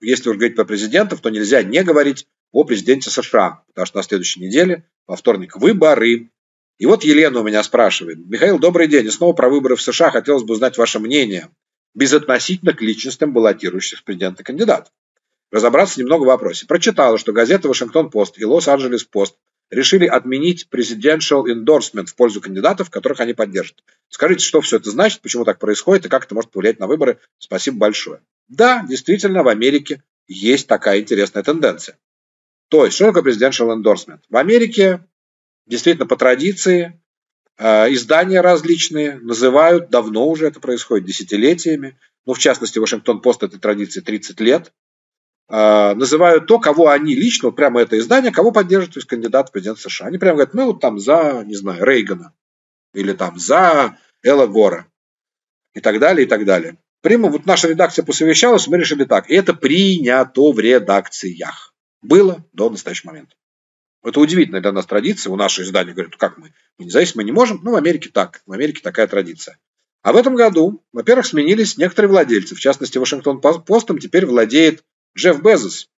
если уж говорить про президентов, то нельзя не говорить о президенте США, потому что на следующей неделе, во вторник, выборы. И вот Елена у меня спрашивает. Михаил, добрый день. И снова про выборы в США хотелось бы узнать ваше мнение безотносительно к личностям баллотирующихся президента кандидатов. Разобраться немного в вопросе. Прочитала, что газеты «Вашингтон-Пост» и «Лос-Анджелес-Пост» решили отменить presidential endorsement в пользу кандидатов, которых они поддержат. Скажите, что все это значит, почему так происходит и как это может повлиять на выборы. Спасибо большое. Да, действительно, в Америке есть такая интересная тенденция. То есть, что такое presidential endorsement? В Америке действительно по традиции э, издания различные называют, давно уже это происходит, десятилетиями, ну, в частности, Вашингтон-Пост этой традиции 30 лет, э, называют то, кого они лично, вот прямо это издание, кого поддерживают из кандидата в президент США. Они прямо говорят, мы вот там за, не знаю, Рейгана, или там за Элла Гора, и так далее, и так далее. Прямо вот наша редакция посовещалась, мы решили так. И это принято в редакциях. Было до настоящего момента. Это удивительная для нас традиция. У нашего издания говорят, как мы, мы независимо не можем. Ну, в Америке так. В Америке такая традиция. А в этом году, во-первых, сменились некоторые владельцы. В частности, Вашингтон Постом теперь владеет Джефф Безос,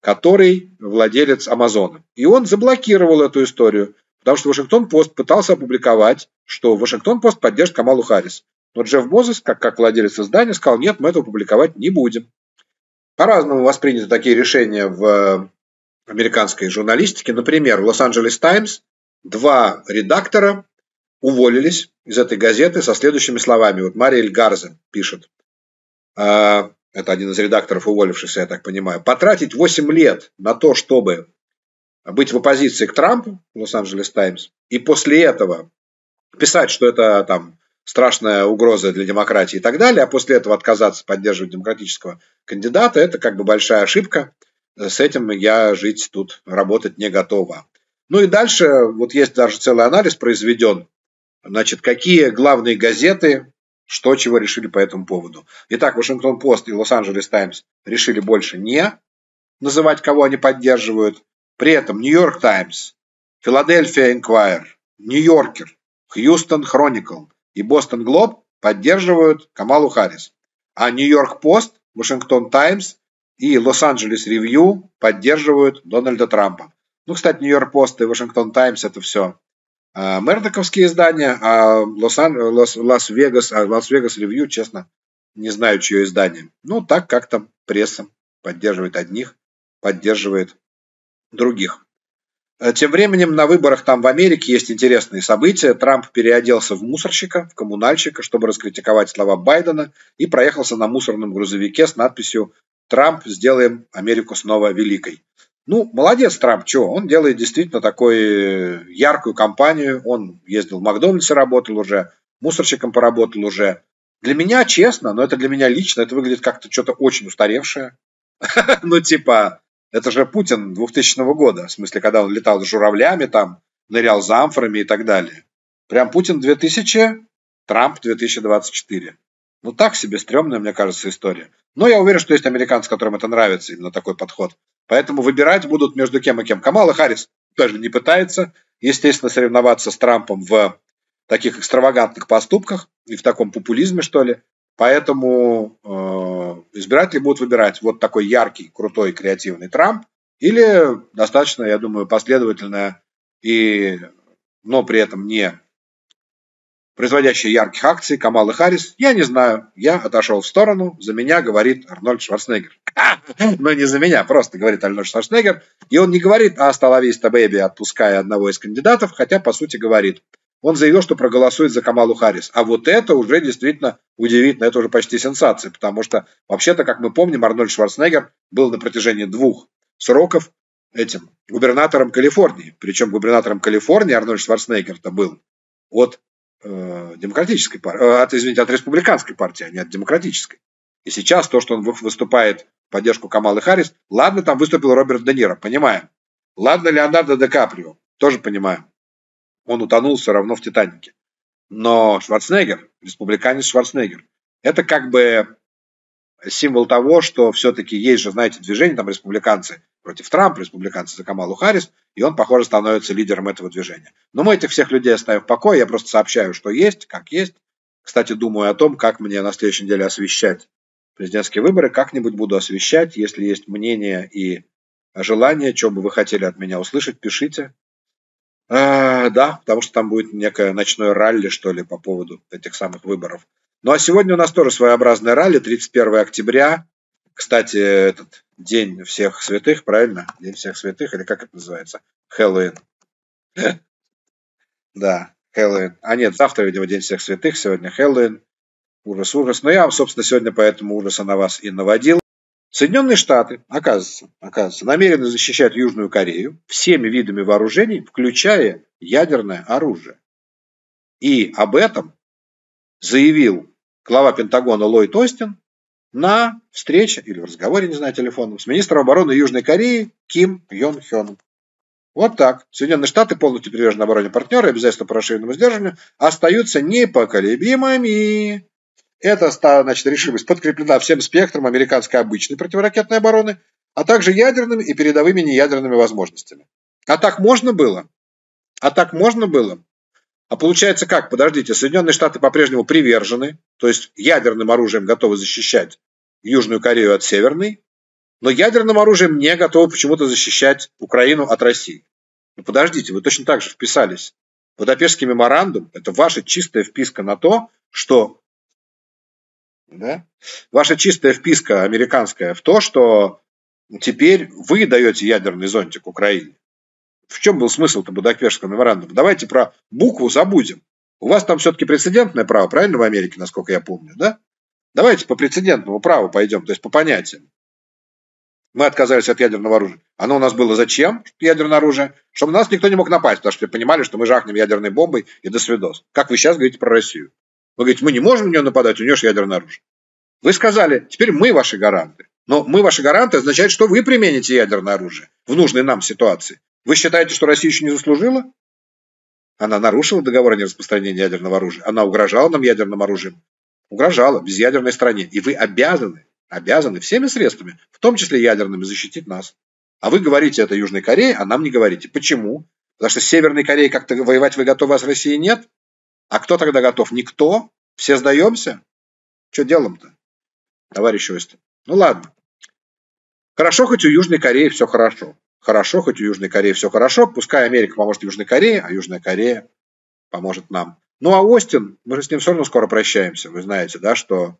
который владелец Амазона. И он заблокировал эту историю, потому что Вашингтон Пост пытался опубликовать, что Вашингтон Пост поддержит Камалу Харрис. Но Джефф Безос, как, как владелец издания, сказал, нет, мы этого публиковать не будем. По-разному восприняты такие решения в э, американской журналистике. Например, в Лос-Анджелес Таймс два редактора уволились из этой газеты со следующими словами. Вот Мариэль Гарзе пишет, э, это один из редакторов уволившихся, я так понимаю, потратить 8 лет на то, чтобы быть в оппозиции к Трампу, Лос-Анджелес Таймс, и после этого писать, что это там страшная угроза для демократии и так далее, а после этого отказаться поддерживать демократического кандидата, это как бы большая ошибка. С этим я жить тут, работать не готова. Ну и дальше, вот есть даже целый анализ произведен, значит, какие главные газеты, что чего решили по этому поводу. Итак, Вашингтон-Пост и Лос-Анджелес Таймс решили больше не называть, кого они поддерживают. При этом Нью-Йорк Таймс, Филадельфия Инквайр, Нью-Йоркер, Хьюстон Хроникл, и Бостон Глоб поддерживают Камалу Харрис, а Нью-Йорк Пост, Вашингтон Таймс и Лос-Анджелес Ревью поддерживают Дональда Трампа. Ну, кстати, Нью-Йорк Пост и Вашингтон Таймс это все а, мердоковские издания, а Лас-Вегас, а Лас-Вегас Ревью, честно, не знаю, чье издание. Ну, так как-то пресса поддерживает одних, поддерживает других. Э, тем временем на выборах там в Америке есть интересные события. Трамп переоделся в мусорщика, в коммунальщика, чтобы раскритиковать слова Байдена и проехался на мусорном грузовике с надписью «Трамп, сделаем Америку снова великой». Ну, молодец Трамп, что? Он делает действительно такую яркую кампанию. Он ездил в Макдональдсе, работал уже, мусорщиком поработал уже. Для меня, честно, но это для меня лично, это выглядит как-то что-то очень устаревшее. Ну, типа, это же Путин 2000 года, в смысле, когда он летал с журавлями, там, нырял за амфорами и так далее. Прям Путин 2000, Трамп 2024. Ну, так себе стрёмная, мне кажется, история. Но я уверен, что есть американцы, которым это нравится, именно такой подход. Поэтому выбирать будут между кем и кем. Камала Харрис даже не пытается, естественно, соревноваться с Трампом в таких экстравагантных поступках и в таком популизме, что ли. Поэтому э, избиратели будут выбирать вот такой яркий, крутой, креативный Трамп или достаточно, я думаю, последовательная и, но при этом не производящая ярких акций Камала Харрис, я не знаю, я отошел в сторону, за меня говорит Арнольд Шварценеггер. Но не за меня, просто говорит Арнольд Шварценеггер. И он не говорит «А, столовиста бэби», отпуская одного из кандидатов, хотя, по сути, говорит – он заявил, что проголосует за Камалу Харрис. А вот это уже действительно удивительно, это уже почти сенсация, потому что, вообще-то, как мы помним, Арнольд Шварценеггер был на протяжении двух сроков этим губернатором Калифорнии. Причем губернатором Калифорнии Арнольд Шварценеггер-то был от э, демократической партии, э, от, извините, от республиканской партии, а не от демократической. И сейчас то, что он выступает в поддержку Камалы Харрис, ладно, там выступил Роберт Де Ниро, понимаем. Ладно, Леонардо Ди Каприо, тоже понимаем он утонул все равно в Титанике. Но Шварценеггер, республиканец Шварценеггер, это как бы символ того, что все-таки есть же, знаете, движение, там республиканцы против Трампа, республиканцы за Камалу Харрис, и он, похоже, становится лидером этого движения. Но мы этих всех людей оставим в покое, я просто сообщаю, что есть, как есть. Кстати, думаю о том, как мне на следующей неделе освещать президентские выборы. Как-нибудь буду освещать, если есть мнение и желание, что бы вы хотели от меня услышать, пишите. А, да, потому что там будет некое ночное ралли, что ли, по поводу этих самых выборов. Ну а сегодня у нас тоже своеобразное ралли, 31 октября. Кстати, этот День всех святых, правильно? День всех святых, или как это называется? Хэллоуин. Да, Хэллоуин. А нет, завтра, видимо, День всех святых, сегодня Хэллоуин. Ужас, ужас. Но я, собственно, сегодня поэтому ужаса на вас и наводил. Соединенные Штаты, оказывается, оказывается, намерены защищать Южную Корею всеми видами вооружений, включая ядерное оружие. И об этом заявил глава Пентагона Ллойд Остин на встрече или в разговоре, не знаю, телефоном, с министром обороны Южной Кореи Ким Йон Хёном. Вот так. Соединенные Штаты, полностью привержены обороне партнера и обязательства по расширенному сдерживанию, остаются непоколебимыми. Эта значит, решимость подкреплена всем спектром американской обычной противоракетной обороны, а также ядерными и передовыми неядерными возможностями. А так можно было? А так можно было? А получается как? Подождите, Соединенные Штаты по-прежнему привержены, то есть ядерным оружием готовы защищать Южную Корею от Северной, но ядерным оружием не готовы почему-то защищать Украину от России. Ну подождите, вы точно так же вписались. Будапештский меморандум – это ваша чистая вписка на то, что да? Ваша чистая вписка американская в то, что теперь вы даете ядерный зонтик Украине. В чем был смысл-то Будапештского меморандума? Давайте про букву забудем. У вас там все-таки прецедентное право, правильно, в Америке, насколько я помню, да? Давайте по прецедентному праву пойдем, то есть по понятиям. Мы отказались от ядерного оружия. Оно у нас было зачем, ядерное оружие? Чтобы нас никто не мог напасть, потому что понимали, что мы жахнем ядерной бомбой и до свидос. Как вы сейчас говорите про Россию. Вы говорите, мы не можем на нее нападать, у нее же ядерное оружие. Вы сказали, теперь мы ваши гаранты. Но мы ваши гаранты означает, что вы примените ядерное оружие в нужной нам ситуации. Вы считаете, что Россия еще не заслужила? Она нарушила договор о нераспространении ядерного оружия. Она угрожала нам ядерным оружием. Угрожала безъядерной стране. И вы обязаны, обязаны всеми средствами, в том числе ядерными, защитить нас. А вы говорите это Южной Корее, а нам не говорите. Почему? Потому что с Северной Кореей как-то воевать вы готовы, а с Россией нет? А кто тогда готов? Никто? Все сдаемся? Что делаем-то, товарищ Остин? Ну ладно. Хорошо, хоть у Южной Кореи все хорошо. Хорошо, хоть у Южной Кореи все хорошо. Пускай Америка поможет Южной Корее, а Южная Корея поможет нам. Ну а Остин, мы же с ним все равно скоро прощаемся. Вы знаете, да, что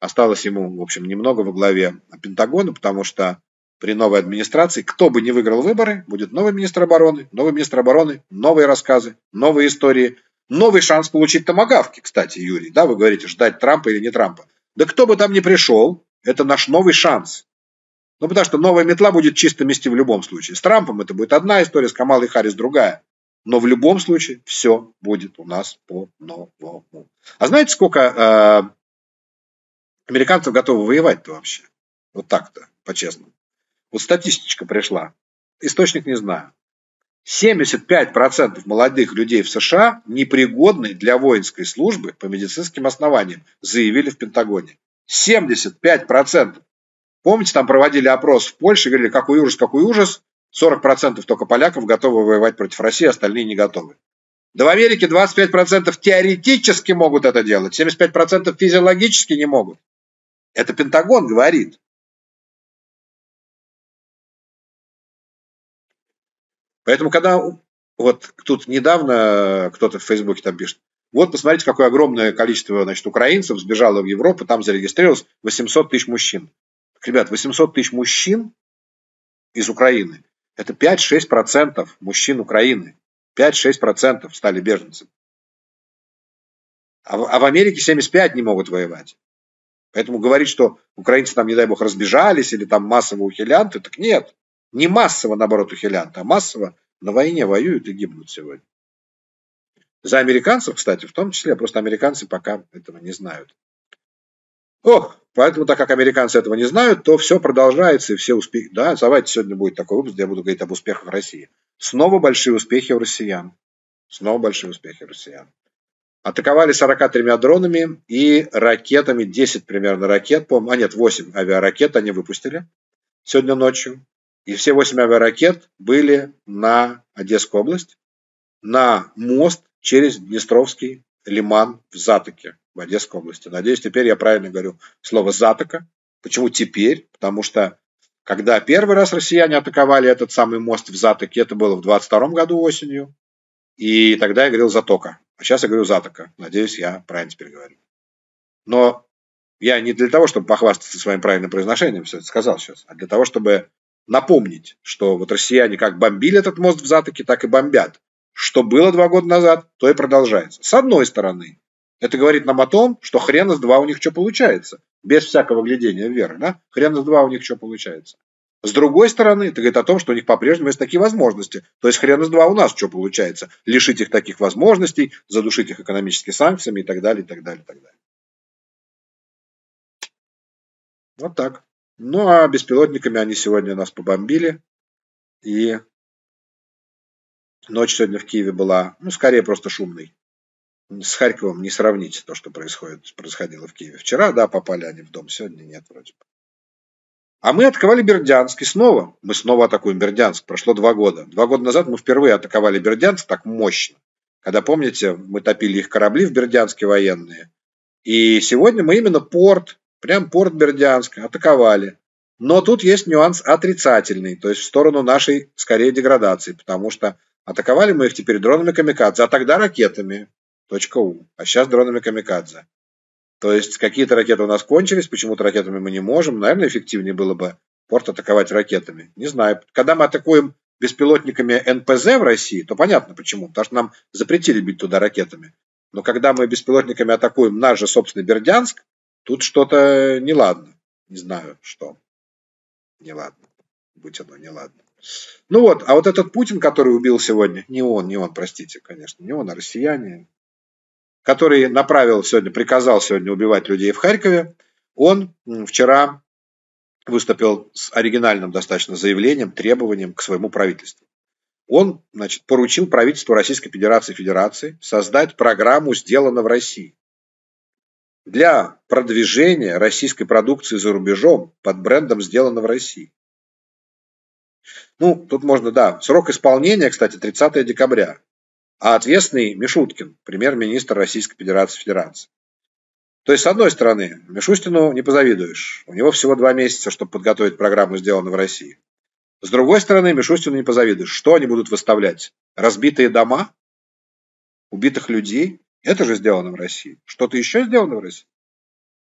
осталось ему, в общем, немного во главе Пентагона, потому что при новой администрации, кто бы не выиграл выборы, будет новый министр обороны, новый министр обороны, новые рассказы, новые истории, новый шанс получить томогавки, кстати, Юрий. Да, вы говорите, ждать Трампа или не Трампа. Да кто бы там ни пришел, это наш новый шанс. Ну, потому что новая метла будет чисто мести в любом случае. С Трампом это будет одна история, с Камалой Харрис другая. Но в любом случае все будет у нас по-новому. А знаете, сколько э, американцев готовы воевать-то вообще? Вот так-то, по-честному. Вот статистичка пришла. Источник не знаю. 75% молодых людей в США непригодны для воинской службы по медицинским основаниям, заявили в Пентагоне. 75%. Помните, там проводили опрос в Польше, говорили, какой ужас, какой ужас. 40% только поляков готовы воевать против России, остальные не готовы. Да в Америке 25% теоретически могут это делать, 75% физиологически не могут. Это Пентагон говорит. Поэтому, когда вот тут недавно кто-то в Фейсбуке там пишет, вот посмотрите, какое огромное количество значит, украинцев сбежало в Европу, там зарегистрировалось 800 тысяч мужчин. Ребят, 800 тысяч мужчин из Украины – это 5-6% мужчин Украины. 5-6% стали беженцами. А в, а в Америке 75 не могут воевать. Поэтому говорить, что украинцы там, не дай бог, разбежались или там массово ухилянты, так нет. Не массово, наоборот, ухилянты, а массово на войне воюют и гибнут сегодня. За американцев, кстати, в том числе, просто американцы пока этого не знают. Ох, поэтому, так как американцы этого не знают, то все продолжается и все успехи. Да, давайте сегодня будет такой выпуск, где я буду говорить об успехах России. Снова большие успехи у россиян. Снова большие успехи у россиян. Атаковали 43 дронами и ракетами, 10 примерно ракет, по а нет, 8 авиаракет они выпустили сегодня ночью. И все 8 авиаракет были на Одесскую область, на мост через Днестровский лиман в Затоке в Одесской области. Надеюсь, теперь я правильно говорю слово «затока», Почему теперь? Потому что когда первый раз россияне атаковали этот самый мост в Затоке, это было в 22 году осенью, и тогда я говорил Затока, а сейчас я говорю Затока. Надеюсь, я правильно теперь говорю. Но я не для того, чтобы похвастаться своим правильным произношением все это сказал сейчас, а для того, чтобы напомнить, что вот россияне как бомбили этот мост в Затоке, так и бомбят. Что было два года назад, то и продолжается. С одной стороны, это говорит нам о том, что хрен из два у них что получается. Без всякого глядения вверх. Да? Хрен из два у них что получается. С другой стороны, это говорит о том, что у них по-прежнему есть такие возможности. То есть хрен из два у нас что получается. Лишить их таких возможностей, задушить их экономическими санкциями и так далее, и так далее, и так далее. Вот так. Ну а беспилотниками они сегодня нас побомбили. И ночь сегодня в Киеве была, ну, скорее просто шумной. С Харьковом не сравнить то, что происходит, происходило в Киеве. Вчера, да, попали они в дом, сегодня нет вроде бы. А мы атаковали Бердянск и снова. Мы снова атакуем Бердянск. Прошло два года. Два года назад мы впервые атаковали Бердянск так мощно. Когда, помните, мы топили их корабли в Бердянске военные. И сегодня мы именно порт, прям порт Бердянска атаковали. Но тут есть нюанс отрицательный, то есть в сторону нашей, скорее, деградации, потому что атаковали мы их теперь дронами камикадзе, а тогда ракетами. Точка У. А сейчас дронами камикадзе. То есть какие-то ракеты у нас кончились, почему-то ракетами мы не можем. Наверное, эффективнее было бы порт атаковать ракетами. Не знаю. Когда мы атакуем беспилотниками НПЗ в России, то понятно почему. Потому что нам запретили бить туда ракетами. Но когда мы беспилотниками атакуем наш же собственный Бердянск, тут что-то неладно. Не знаю, что. Неладно. Будь оно неладно. Ну вот, а вот этот Путин, который убил сегодня, не он, не он, простите, конечно, не он, а россияне, который направил сегодня, приказал сегодня убивать людей в Харькове, он вчера выступил с оригинальным достаточно заявлением, требованием к своему правительству. Он значит, поручил правительству Российской Федерации Федерации создать программу «Сделано в России» для продвижения российской продукции за рубежом под брендом «Сделано в России». Ну, тут можно, да, срок исполнения, кстати, 30 декабря а ответственный Мишуткин, премьер-министр Российской Федерации Федерации. То есть, с одной стороны, Мишустину не позавидуешь. У него всего два месяца, чтобы подготовить программу, сделанную в России. С другой стороны, Мишустину не позавидуешь. Что они будут выставлять? Разбитые дома? Убитых людей? Это же сделано в России. Что-то еще сделано в России?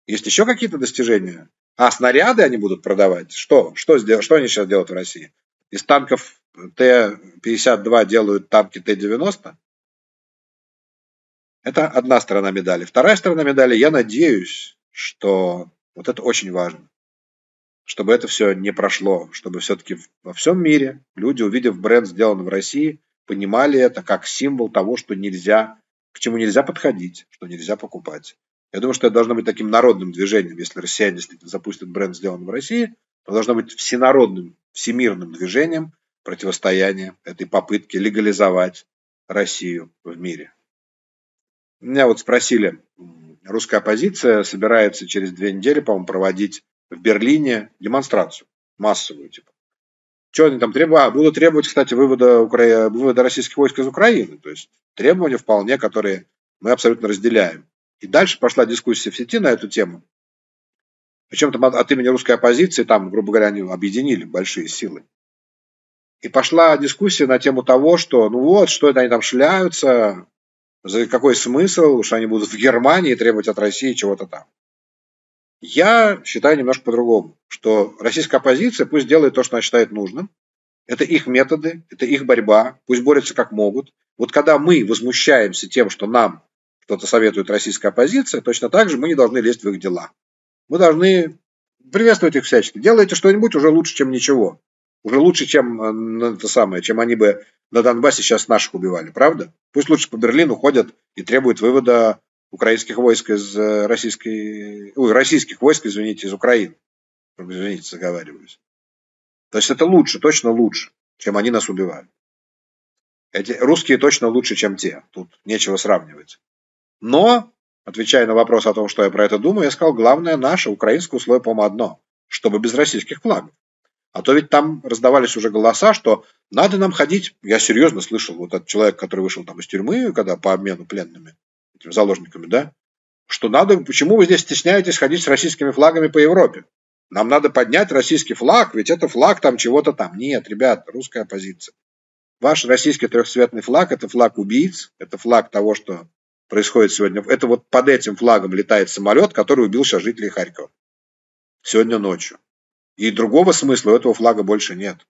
Есть еще какие-то достижения? А снаряды они будут продавать? Что? Что, что они сейчас делают в России? Из танков Т-52 делают танки Т-90. Это одна сторона медали. Вторая сторона медали, я надеюсь, что вот это очень важно, чтобы это все не прошло, чтобы все-таки во всем мире люди, увидев бренд, сделанный в России, понимали это как символ того, что нельзя, к чему нельзя подходить, что нельзя покупать. Я думаю, что это должно быть таким народным движением. Если россияне действительно запустят бренд, сделанный в России, то должно быть всенародным, всемирным движением, противостояние этой попытки легализовать Россию в мире. Меня вот спросили, русская оппозиция собирается через две недели, по-моему, проводить в Берлине демонстрацию массовую, типа. Что они там требуют? А, будут требовать, кстати, вывода, Укра... вывода российских войск из Украины. То есть требования вполне, которые мы абсолютно разделяем. И дальше пошла дискуссия в сети на эту тему. Причем там от имени русской оппозиции, там, грубо говоря, они объединили большие силы. И пошла дискуссия на тему того, что ну вот, что это они там шляются, за какой смысл, что они будут в Германии требовать от России чего-то там. Я считаю немножко по-другому, что российская оппозиция пусть делает то, что она считает нужным. Это их методы, это их борьба, пусть борются как могут. Вот когда мы возмущаемся тем, что нам что-то советует российская оппозиция, точно так же мы не должны лезть в их дела. Мы должны приветствовать их всячески. Делайте что-нибудь уже лучше, чем ничего. Уже лучше, чем э, ну, это самое, чем они бы на Донбассе сейчас наших убивали, правда? Пусть лучше по Берлину ходят и требуют вывода украинских войск из э, российской... Ой, российских войск, извините, из Украины. Извините, заговариваюсь. То есть это лучше, точно лучше, чем они нас убивают. Эти русские точно лучше, чем те. Тут нечего сравнивать. Но, отвечая на вопрос о том, что я про это думаю, я сказал, главное наше, украинское условие, по-моему, одно. Чтобы без российских флагов. А то ведь там раздавались уже голоса, что надо нам ходить. Я серьезно слышал, вот этот человек, который вышел там из тюрьмы, когда по обмену пленными, этими заложниками, да, что надо, почему вы здесь стесняетесь ходить с российскими флагами по Европе? Нам надо поднять российский флаг, ведь это флаг там чего-то там. Нет, ребят, русская оппозиция. Ваш российский трехцветный флаг – это флаг убийц, это флаг того, что происходит сегодня. Это вот под этим флагом летает самолет, который убил сейчас жителей Харькова. Сегодня ночью. И другого смысла у этого флага больше нет.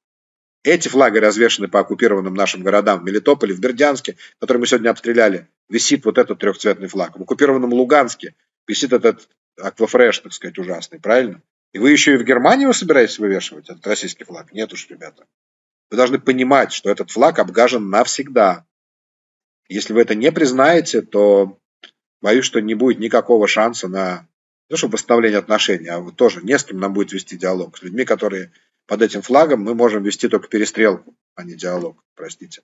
Эти флаги развешаны по оккупированным нашим городам в Мелитополе, в Бердянске, которые мы сегодня обстреляли, висит вот этот трехцветный флаг. В оккупированном Луганске висит этот аквафреш, так сказать, ужасный, правильно? И вы еще и в Германии вы собираетесь вывешивать этот российский флаг? Нет уж, ребята. Вы должны понимать, что этот флаг обгажен навсегда. Если вы это не признаете, то боюсь, что не будет никакого шанса на то, чтобы восстановление отношений, а вот тоже не с кем нам будет вести диалог. С людьми, которые под этим флагом мы можем вести только перестрелку, а не диалог. Простите.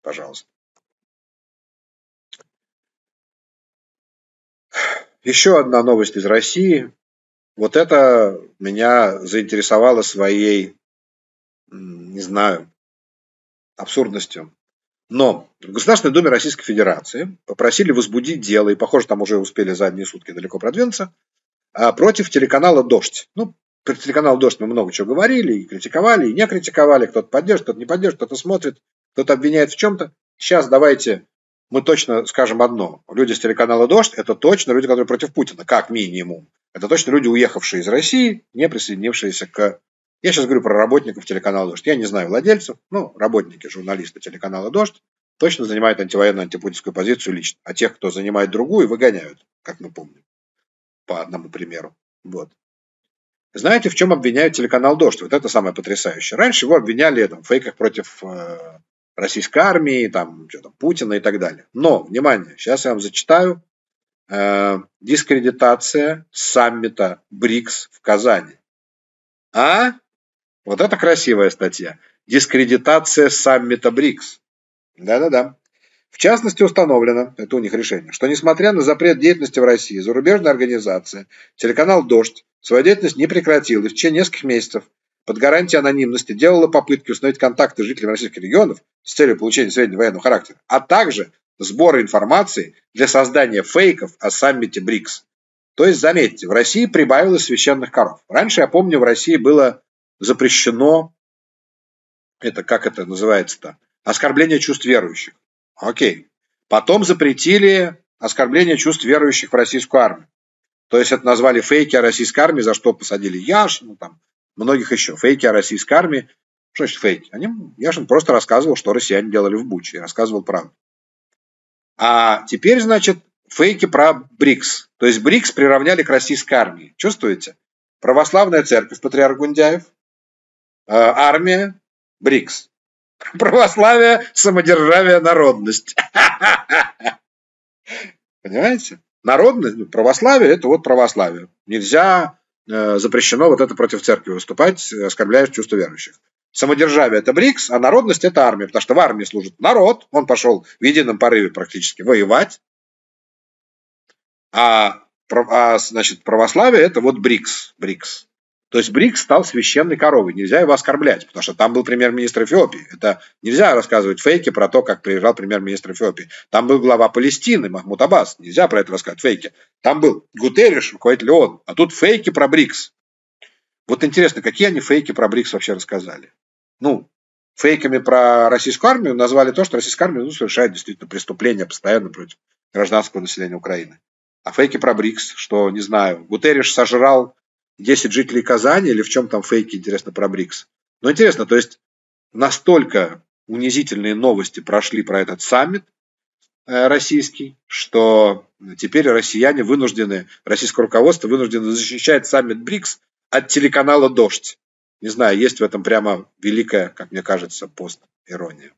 Пожалуйста. Еще одна новость из России. Вот это меня заинтересовало своей, не знаю, абсурдностью. Но в Государственной Думе Российской Федерации попросили возбудить дело, и, похоже, там уже успели за одни сутки далеко продвинуться, а, против телеканала «Дождь». Ну, про телеканал «Дождь» мы много чего говорили, и критиковали, и не критиковали. Кто-то поддержит, кто-то не поддержит, кто-то смотрит, кто-то обвиняет в чем-то. Сейчас давайте мы точно скажем одно. Люди с телеканала «Дождь» – это точно люди, которые против Путина, как минимум. Это точно люди, уехавшие из России, не присоединившиеся к... Я сейчас говорю про работников телеканала «Дождь». Я не знаю владельцев, ну, работники, журналисты телеканала «Дождь» точно занимают антивоенную, антипутинскую позицию лично. А тех, кто занимает другую, выгоняют, как мы помним. По одному примеру. Вот. Знаете, в чем обвиняют телеканал «Дождь»? Вот это самое потрясающее. Раньше его обвиняли там, в фейках против э, российской армии, там, что там, Путина и так далее. Но, внимание, сейчас я вам зачитаю э, дискредитация саммита БРИКС в Казани. А? Вот это красивая статья. Дискредитация саммита БРИКС. Да-да-да. В частности, установлено, это у них решение, что несмотря на запрет деятельности в России, зарубежная организация, телеканал «Дождь» свою деятельность не прекратил и в течение нескольких месяцев под гарантией анонимности делала попытки установить контакты с жителями российских регионов с целью получения сведений военного характера, а также сбора информации для создания фейков о саммите БРИКС. То есть, заметьте, в России прибавилось священных коров. Раньше, я помню, в России было запрещено, это как это называется-то, оскорбление чувств верующих. Окей. Потом запретили оскорбление чувств верующих в российскую армию. То есть это назвали фейки о российской армии, за что посадили Яшину, там, многих еще. Фейки о российской армии. Что значит фейки? Они, Яшин просто рассказывал, что россияне делали в Буче, рассказывал правду. А теперь, значит, фейки про БРИКС. То есть БРИКС приравняли к российской армии. Чувствуете? Православная церковь, патриарх Гундяев, э, армия, БРИКС. Православие, самодержавие, народность. Понимаете? Народность, ну, православие – это вот православие. Нельзя, э, запрещено вот это против церкви выступать, оскорбляя чувства верующих. Самодержавие – это БРИКС, а народность – это армия, потому что в армии служит народ, он пошел в едином порыве практически воевать, а, а значит, православие – это вот БРИКС, БРИКС. То есть БРИКС стал священной коровой, нельзя его оскорблять, потому что там был премьер-министр Эфиопии. Это нельзя рассказывать фейки про то, как приезжал премьер-министр Эфиопии. Там был глава Палестины Махмуд Аббас, нельзя про это рассказывать, фейки. Там был Гутерриш, руководитель ООН, а тут фейки про БРИКС. Вот интересно, какие они фейки про БРИКС вообще рассказали? Ну, фейками про российскую армию назвали то, что российская армия ну, совершает действительно преступления постоянно против гражданского населения Украины. А фейки про БРИКС, что, не знаю, Гутерриш сожрал 10 жителей Казани или в чем там фейки, интересно, про БРИКС. Но интересно, то есть настолько унизительные новости прошли про этот саммит э, российский, что теперь россияне вынуждены, российское руководство вынуждено защищать саммит БРИКС от телеканала «Дождь». Не знаю, есть в этом прямо великая, как мне кажется, пост-ирония.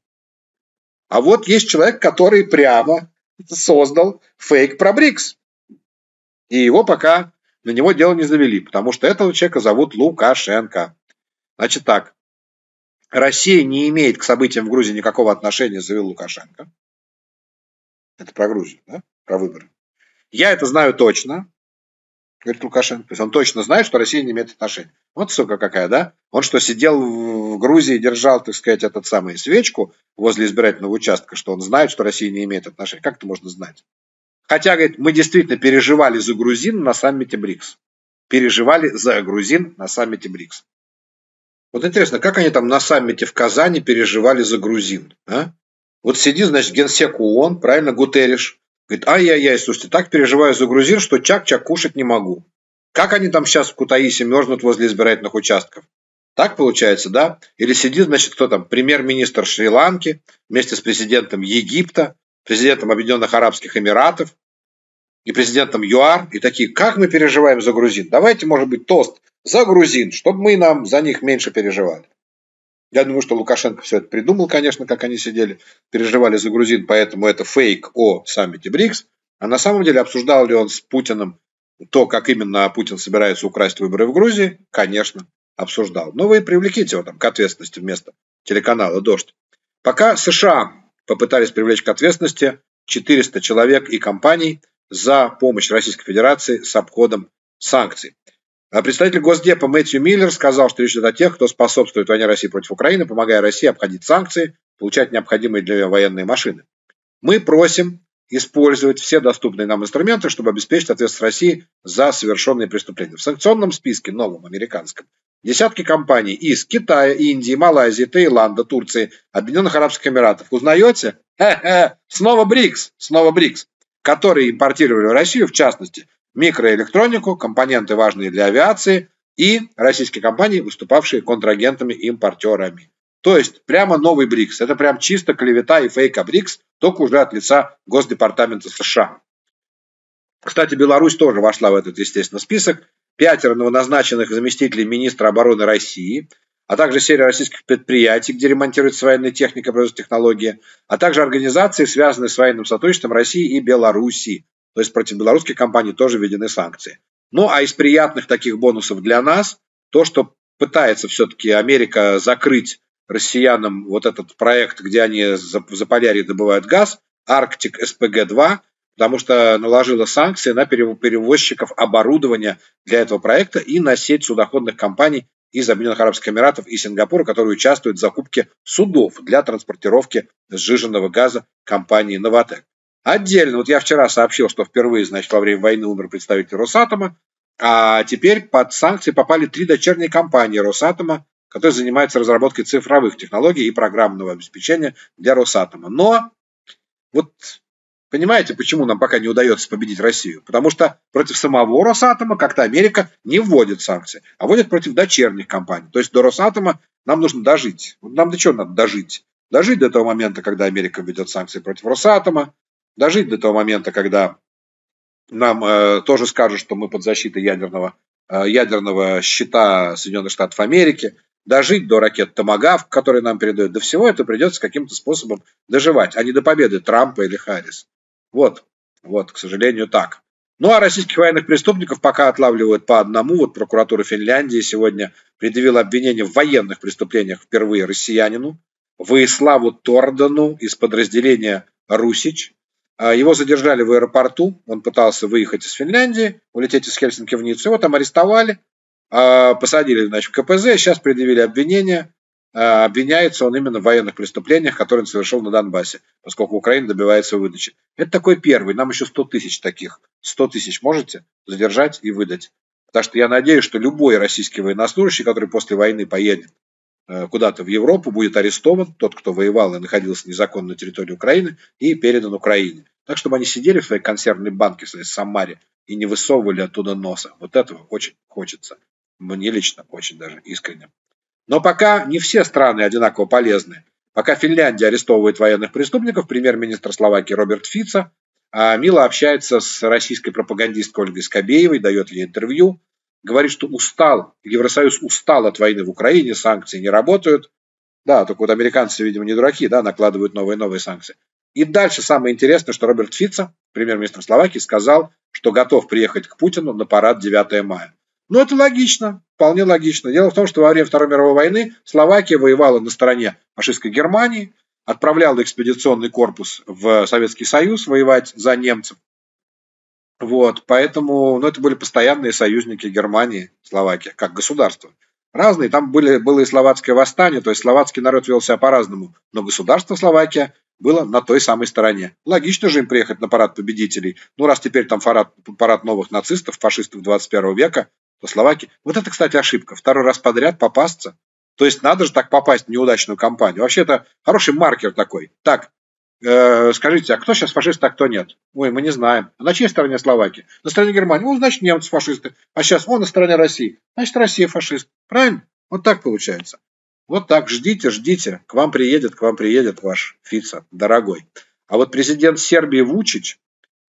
А вот есть человек, который прямо создал фейк про БРИКС. И его пока на него дело не завели, потому что этого человека зовут Лукашенко. Значит так, Россия не имеет к событиям в Грузии никакого отношения, заявил Лукашенко. Это про Грузию, да? Про выборы. Я это знаю точно, говорит Лукашенко. То есть он точно знает, что Россия не имеет отношения. Вот сука какая, да? Он что, сидел в Грузии и держал, так сказать, этот самый свечку возле избирательного участка, что он знает, что Россия не имеет отношения. Как это можно знать? Хотя, говорит, мы действительно переживали за грузин на саммите БРИКС. переживали за грузин на саммите БРИКС. Вот интересно, как они там на саммите в Казани переживали за грузин? А? Вот сидит, значит, генсек ООН, правильно, Гутериш, говорит, ай-яй-яй, слушайте, так переживаю за грузин, что чак-чак кушать не могу. Как они там сейчас в Кутаисе мерзнут возле избирательных участков? Так получается, да? Или сидит, значит, кто там, премьер-министр Шри-Ланки вместе с президентом Египта, президентом Объединенных Арабских Эмиратов и президентом ЮАР, и такие, как мы переживаем за грузин? Давайте, может быть, тост за грузин, чтобы мы нам за них меньше переживали. Я думаю, что Лукашенко все это придумал, конечно, как они сидели, переживали за грузин, поэтому это фейк о саммите БРИКС. А на самом деле обсуждал ли он с Путиным то, как именно Путин собирается украсть выборы в Грузии? Конечно, обсуждал. Но вы привлеките его там к ответственности вместо телеканала «Дождь». Пока США попытались привлечь к ответственности 400 человек и компаний за помощь Российской Федерации с обходом санкций. А представитель Госдепа Мэтью Миллер сказал, что речь идет о тех, кто способствует войне России против Украины, помогая России обходить санкции, получать необходимые для нее военные машины. Мы просим использовать все доступные нам инструменты, чтобы обеспечить ответственность России за совершенные преступления. В санкционном списке, новом американском, десятки компаний из Китая, Индии, Малайзии, Таиланда, Турции, Объединенных Арабских Эмиратов. Узнаете? Хе-хе, снова БРИКС, снова БРИКС, которые импортировали в Россию, в частности, микроэлектронику, компоненты важные для авиации и российские компании, выступавшие контрагентами-импортерами. То есть прямо новый БРИКС. Это прям чисто клевета и фейк БРИКС, только уже от лица Госдепартамента США. Кстати, Беларусь тоже вошла в этот, естественно, список. Пятеро новоназначенных заместителей министра обороны России, а также серия российских предприятий, где ремонтируется военная техника, производство технологии, а также организации, связанные с военным сотрудничеством России и Беларуси. То есть против белорусских компаний тоже введены санкции. Ну а из приятных таких бонусов для нас то, что пытается все-таки Америка закрыть россиянам вот этот проект, где они за, за добывают газ, Арктик СПГ-2, потому что наложила санкции на перевозчиков оборудования для этого проекта и на сеть судоходных компаний из Объединенных Арабских Эмиратов и Сингапура, которые участвуют в закупке судов для транспортировки сжиженного газа компании «Новотек». Отдельно, вот я вчера сообщил, что впервые, значит, во время войны умер представитель Росатома, а теперь под санкции попали три дочерние компании Росатома, которые занимаются разработкой цифровых технологий и программного обеспечения для Росатома. Но вот понимаете, почему нам пока не удается победить Россию? Потому что против самого Росатома как-то Америка не вводит санкции, а вводит против дочерних компаний. То есть до Росатома нам нужно дожить. Нам до чего надо дожить? Дожить до того момента, когда Америка введет санкции против Росатома, дожить до того момента, когда нам э, тоже скажут, что мы под защитой ядерного, э, ядерного щита Соединенных Штатов Америки, дожить до ракет Томагавк, которые нам передают, до всего это придется каким-то способом доживать, а не до победы Трампа или Харрис. Вот, вот, к сожалению, так. Ну а российских военных преступников пока отлавливают по одному. Вот прокуратура Финляндии сегодня предъявила обвинение в военных преступлениях впервые россиянину, Воиславу Тордану из подразделения «Русич», а, его задержали в аэропорту, он пытался выехать из Финляндии, улететь из Хельсинки в Ниццу, его там арестовали, посадили значит, в КПЗ, сейчас предъявили обвинение. А, обвиняется он именно в военных преступлениях, которые он совершил на Донбассе, поскольку Украина добивается выдачи. Это такой первый, нам еще 100 тысяч таких. 100 тысяч можете задержать и выдать. Так что я надеюсь, что любой российский военнослужащий, который после войны поедет Э, куда-то в Европу, будет арестован тот, кто воевал и находился незаконно на территории Украины, и передан Украине. Так, чтобы они сидели в своей консервной банке, в своей Самаре, и не высовывали оттуда носа. Вот этого очень хочется. Мне лично очень даже искренне. Но пока не все страны одинаково полезны. Пока Финляндия арестовывает военных преступников, премьер-министр Словакии Роберт Фица а мило общается с российской пропагандисткой Ольгой Скобеевой, дает ей интервью, говорит, что устал, Евросоюз устал от войны в Украине, санкции не работают. Да, только вот американцы, видимо, не дураки, да, накладывают новые и новые санкции. И дальше самое интересное, что Роберт Фица, премьер-министр Словакии, сказал, что готов приехать к Путину на парад 9 мая. Ну, это логично, вполне логично. Дело в том, что во время Второй мировой войны Словакия воевала на стороне фашистской Германии, отправляла экспедиционный корпус в Советский Союз воевать за немцев. Вот, поэтому, ну, это были постоянные союзники Германии, Словакия, как государство. Разные, там были, было и словацкое восстание, то есть словацкий народ вел себя по-разному, но государство Словакия было на той самой стороне. Логично же им приехать на парад победителей. Ну, раз теперь там парад, парад новых нацистов, фашистов 21 века, то Словакия... Вот это, кстати, ошибка. Второй раз подряд попасться. То есть надо же так попасть в неудачную кампанию. Вообще это хороший маркер такой. Так, э, скажите, а кто сейчас фашист, а кто нет? Ой, мы не знаем. А на чьей стороне Словакии? На стороне Германии. Ну, значит, немцы фашисты. А сейчас он на стороне России. Значит, Россия фашист. Правильно? Вот так получается. Вот так, ждите, ждите. К вам приедет, к вам приедет ваш Фица, дорогой. А вот президент Сербии Вучич,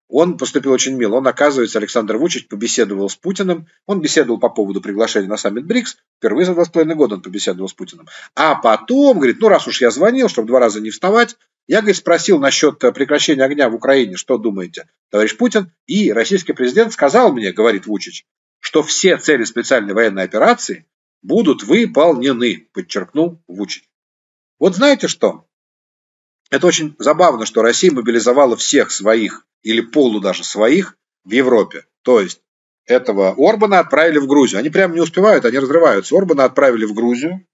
он поступил очень мило. Он, оказывается, Александр Вучич побеседовал с Путиным. Он беседовал по поводу приглашения на саммит БРИКС. Впервые за два с половиной года он побеседовал с Путиным. А потом, говорит, ну раз уж я звонил, чтобы два раза не вставать, я, говорит, спросил насчет прекращения огня в Украине, что думаете, товарищ Путин. И российский президент сказал мне, говорит Вучич, что все цели специальной военной операции будут выполнены, подчеркнул Вучич. Вот знаете что? Это очень забавно, что Россия мобилизовала всех своих или полу даже своих в Европе. То есть этого Орбана отправили в Грузию. Они прямо не успевают, они разрываются. Орбана отправили в Грузию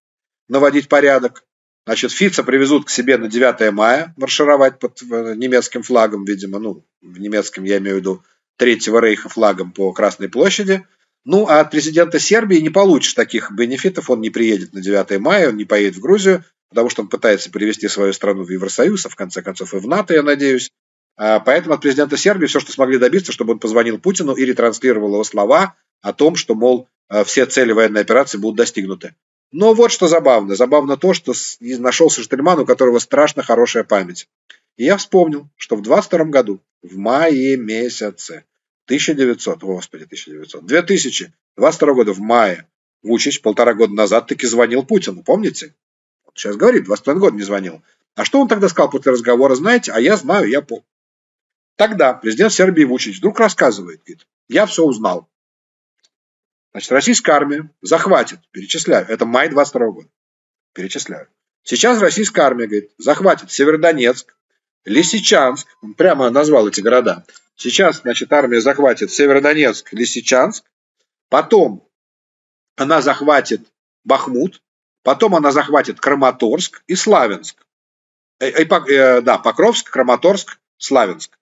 наводить порядок. Значит, Фица привезут к себе на 9 мая маршировать под э, немецким флагом, видимо, ну, в немецком я имею в виду Третьего Рейха флагом по Красной площади. Ну, а от президента Сербии не получишь таких бенефитов, он не приедет на 9 мая, он не поедет в Грузию, потому что он пытается перевести свою страну в Евросоюз, а в конце концов и в НАТО, я надеюсь. А, поэтому от президента Сербии все, что смогли добиться, чтобы он позвонил Путину и ретранслировал его слова о том, что, мол, а, все цели военной операции будут достигнуты. Но вот что забавно. Забавно то, что нашелся Штельман, у которого страшно хорошая память. И я вспомнил, что в 22 году, в мае месяце 1900, господи, 1900, 2022 года в мае Вучич полтора года назад таки звонил Путину, помните? Сейчас говорит, 21 год не звонил. А что он тогда сказал после разговора, знаете? А я знаю, я помню. Тогда президент Сербии Вучич вдруг рассказывает, говорит, я все узнал. Значит, российская армия захватит, перечисляю, это май 22 года, перечисляю. Сейчас российская армия, говорит, захватит Северодонецк, Лисичанск, он прямо назвал эти города. Сейчас, значит, армия захватит Северодонецк, Лисичанск, потом она захватит Бахмут, потом она захватит Краматорск и Славянск. Э, э, э, да, Покровск, Краматорск, Славянск.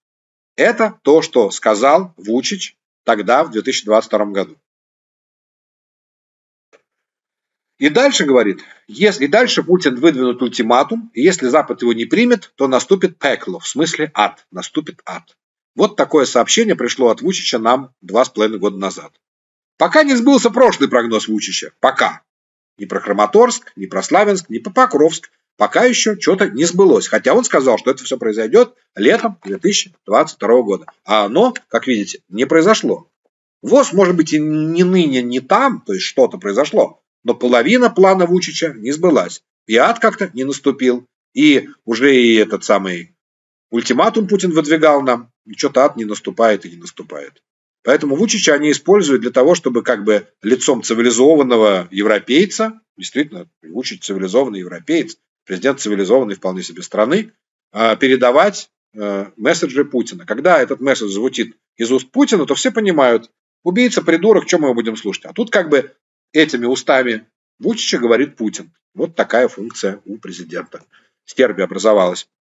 Это то, что сказал Вучич тогда, в 2022 году. И дальше говорит, если дальше Путин выдвинут ультиматум, и если Запад его не примет, то наступит пекло, в смысле ад, наступит ад. Вот такое сообщение пришло от Вучича нам два с половиной года назад. Пока не сбылся прошлый прогноз Вучича. Пока. Ни про Краматорск, ни про Славянск, ни про Покровск. Пока еще что-то не сбылось. Хотя он сказал, что это все произойдет летом 2022 года. А оно, как видите, не произошло. ВОЗ, может быть, и не ныне, не там, то есть что-то произошло но половина плана Вучича не сбылась. И ад как-то не наступил. И уже и этот самый ультиматум Путин выдвигал нам, и что-то ад не наступает и не наступает. Поэтому Вучича они используют для того, чтобы как бы лицом цивилизованного европейца, действительно, Вучич цивилизованный европеец, президент цивилизованной вполне себе страны, а, передавать э, месседжи Путина. Когда этот месседж звучит из уст Путина, то все понимают, убийца, придурок, что мы его будем слушать. А тут как бы Этими устами Вучича говорит Путин. Вот такая функция у президента. Стерби образовалась.